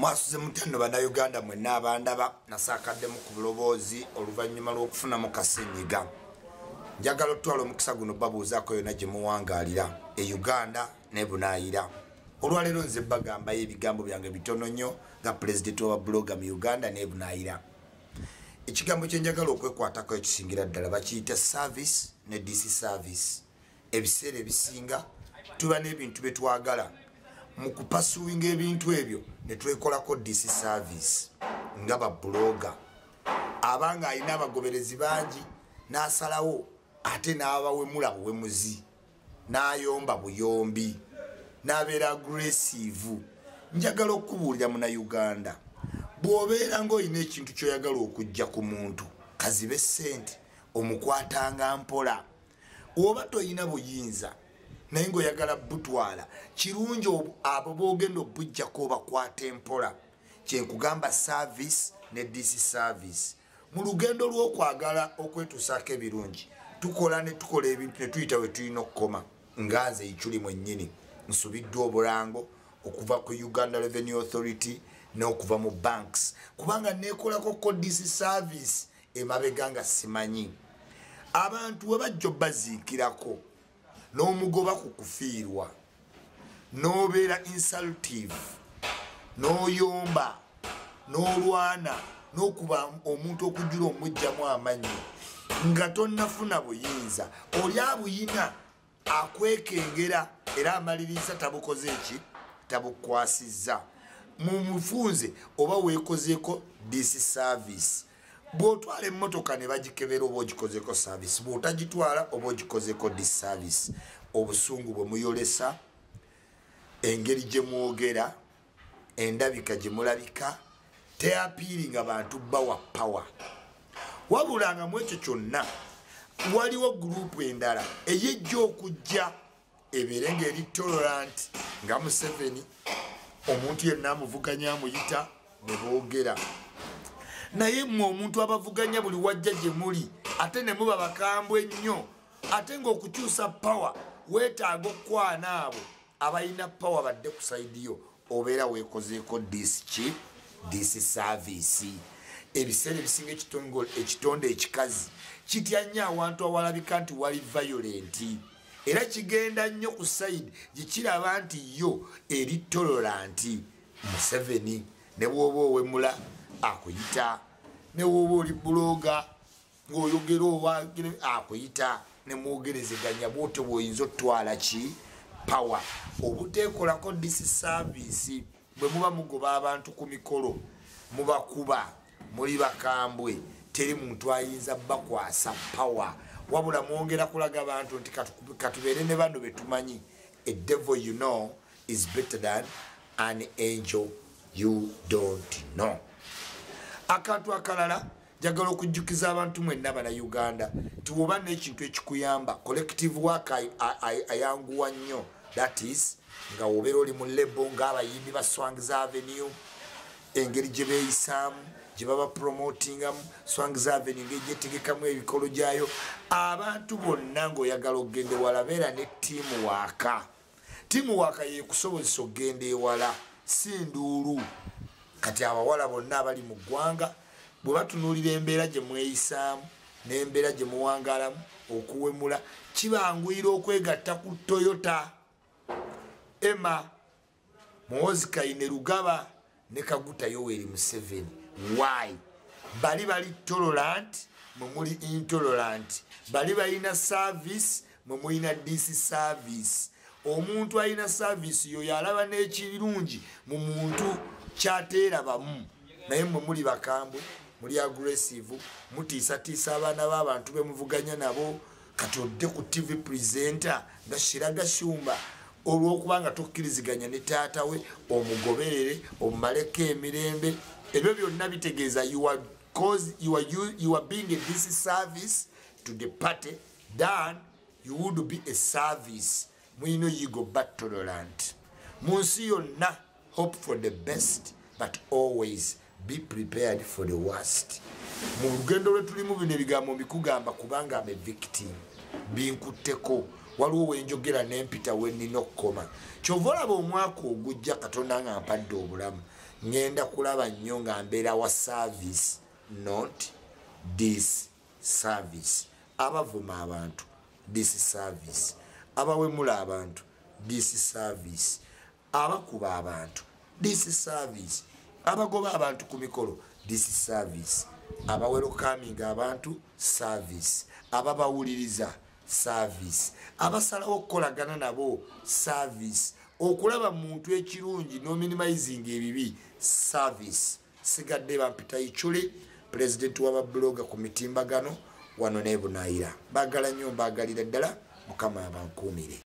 mwasuze mutendo bannayuganda mwenna abandaba nasakaddemu ku buloboozi oluvannyuma lw'okufunamu kasenyiga njagala otwala omukisa guno babuuzaako yonna gye muwangaalira e uganda ne bunaayira. Olwaleero nze bagambayo ebigambo byange bitono nnyo nga pulezidenti wababuloga mu uganda ne bunaayira. Ekigambo kyenjagala okwekwatako ekisingira ddala bakiyita service ne dc service. Ebiseera ebisinga tuba n'ebintu byetwagala mu kupasuwinga ebintu ebyo netwekolako dc service nga babuloga abanga alina abagoberezi bangi n'asalawo ate n'abawemula buwemuzi n'ayomba buyombi n'abeera aggressive. Njagala okubuulira munauganda bw'obeera ngaolina ekintu kyoyagala okujja ku muntu kazibe sente omukwatanga mpola. Oba toyina buyinza naye ngaoyagala butwala kirungi abo boogenda obujjako bakwata empola. Kyenkugamba service ne dc service. Mu lugendo lw'okwagala okwetuusaako ebirungi tukola ne tukola ebintu ne tuyita we tulina okukoma. Nga nze ikyuli mwennyini nsubiddwa obulango okuva ku uganda revenue authority n'okuva mu banks. Kubanga nekolako codis service emabega nga simanyi. Abantu we bajja obaziikirako n'omugoba ku kufiirwa. N'obeera insultive. N'oyomba. N'olwana. N'okuba omuntu okujjula omugjamu amanyi. Nga tonnafuna buyinza. Oli abuyina akwekengera era amaliriza tabukoze eki tabukwasizza. Mumufunze oba weekozeeko disi service bwotwala emotoka ne bagikebera oba ogikozeko service bwotagitwala oba ogikozeko disservice obusungu bwe muyolesa engeri gye mwogera endabika gye mulabika teapiiringa bantu bawa power. Wabulanga mu ekyo kyonna waliwo gurupu endala eyejja okujja ebeere ngaeri tolerant nga museveni omuntu yenna amuvuganya amuyita ne boogera naye mmwe omuntu abavuganya buli wajja gye muli ate ne muba bakambwe ennyo ate ngaokukyusa pawa weetaaga okwana abo abalina pawa badde ku saidiyo obeera weekozeeko disiki disi saavisi ebiseera ebisinga ekitonde ekikazi kitya nnyo awantu awalabika nti wali violenti era kigenda nnyo ku saidi gyekiraba nti yo eri toloranti museveni ne bwoba owemula akuyita ne woba oli buloga ngaoyogera owa akuyita nemwogerezeganya bwote bwoyinza otwala ki? Power. Obuteekolako disi saavisi bwe muba mugoba abantu ku mikolo mubakuba muli bakambwe teri muntu ayinza bakwasa power. Wabula mwongera kulaga abantu nti katubeere ne bano betumanyi a devil you know is better than an angel you don't know akantu akalala njagala okujjukiza abantu mwenna banauganda nti woba nekintu ekikuyamba collective work ayanguwa nnyo. That is nga wobeera oli mu lebo ngaabayimbi ba swangs avenue engeri gye beeyisaamu gye baba promotingamu swangs avenue ngaegyetegekamu ebikolo gyayo. Abantu bonna ngaoyagala okgenda ewala beera ne tiimu waaka tiimu waaka yekusobozesa okgenda ewala si nduulu kati abawala bonna abali mu ggwanga bwe batunuulira embeera gye mweyisaamu n'embeera gye muwangalamu okuwemula kibanguyira okwegatta ku toyota emma muwozi kaine rugaba ne kaguta yoweri museveni. Why? Bali bali tolerant mwemuli intolerant. Bali balina service mwemulina dc service. Omuntu alina service yoyo alaba n'ekirungi mu muntu kyateerabamu. Naye mwe muli bakambwe muli aggressive mutiisatiisa abaana b'abantu bemuvuganya nabo kati odde ku tv presenter nga shiraga shumba. Olwokuba nga tokkiriziganya ne taata we omugoberere omumaleko emirembe ebyo byonna bitegeeza being a dc service to the party then you would be a service. Mwino yigo but tolerant mu nsi yonna hope for the best but always be prepared for the worst. Mu lugendo lwe tulimu bino ebigambo mbikugamba kubanga ame victim. Binkutteko waliwo wenjogera nempita wenina okukoma. Kyova olaba omwaka ogujja katonda nga mpadde obulamu. Ŋenda kulaba nnyo nga mbeera wa service not this service. Abavuma abantu this service. Abawemula abantu this service. Abakuba abantu this service. Abagoba abantu ku mikolo this service. Abawerokaminga abantu service. Ababawuliriza service. Abasalawo okukolagana nabo service. Okulaba muntu ekirungi nominimizinga ebibi service. Sigadde bampita ichuli pulezidenti wababuloga ku mitimbagano wano nebunayira bagala nnyo mbagalira ddala mukama abankuumire